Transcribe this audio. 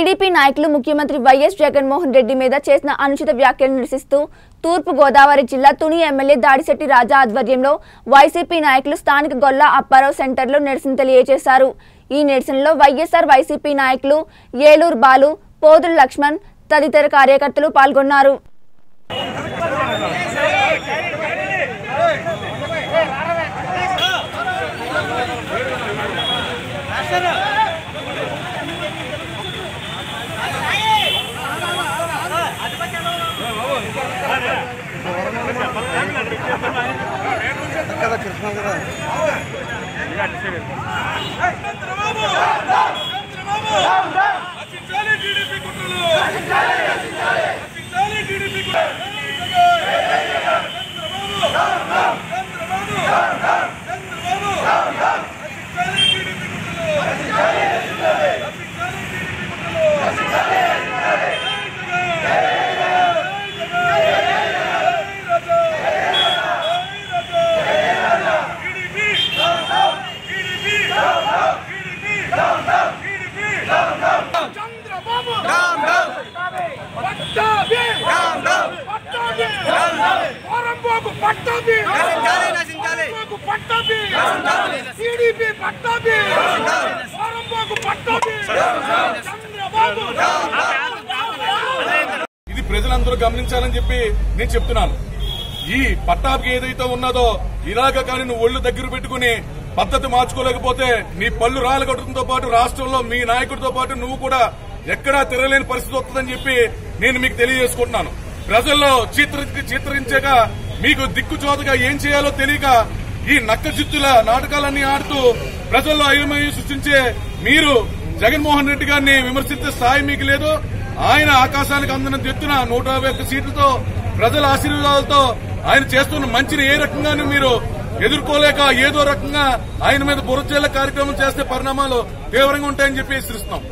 TDP నాయకులు ముఖ్యమంత్రి YS Jaganmohan Reddy మీద చేసిన అనుచిత వ్యాఖ్యలను నిరసిస్తూ తూర్పు గోదావరి జిల్లా తుని ఎమ్మెల్యే దాడిశెట్టి రాజా ఆధ్వర్యంలో వైసీపీ నాయకులు స్థానిక గొల్ల అప్పారావు సెంటర్లో నిరసన తెలియజేశారు ఈ నిరసనలో వైఎస్ఆర్ వైసీపీ నాయకులు ఏలూరు బాలు పోదుల లక్ష్మణ్ తదితర కార్యకర్తలు పాల్గొన్నారు కదా కృష్ణ कृष्णा పట్టాభి పట్టాభి టీడీపీ పట్టాభి పట్టాభి చంద్రబాబు. ఇది ప్రజలందరూ గమనించాలని చెప్పి నేను చెప్తున్నాను. ఈ పట్టాభికి ఏదైతే ఉన్నదో ఇలాగ కానీ నువ్వు ఒళ్ళు దగ్గర పెట్టుకుని పద్ధతి మార్చుకోలేకపోతే నీ పళ్ళు రాలగొట్టడంతో పాటు రాష్ట్రంలో మీ నాయకుడితో పాటు నువ్వు కూడా ఎక్కడా తిరగలేని పరిస్థితి వస్తుందని చెప్పి నేను మీకు తెలియజేసుకుంటున్నాను. ప్రజల్లో చిత్ర చిత్రించక మీకు దిక్కుచోతగా ఏం చేయాలో తెలియక ఈ నక్క చిత్తుల నాటకాలన్నీ ఆడుతూ ప్రజల్లో అయోమయం సృష్టించే మీరు జగన్మోహన్ రెడ్డి గారిని విమర్శించే స్థాయి మీకు లేదు. ఆయన ఆకాశానికి అందిన ఎత్తున నూట యాభై ఒక్క సీట్లతో ప్రజల ఆశీర్వాదాలతో ఆయన చేస్తున్న మంచిని ఏ రకంగానూ మీరు ఎదుర్కోలేక ఏదో రకంగా ఆయన మీద బురచేళ్ళ కార్యక్రమం చేస్తే పరిణామాలు తీవ్రంగా ఉంటాయని చెప్పి హెచ్చరిస్తున్నాం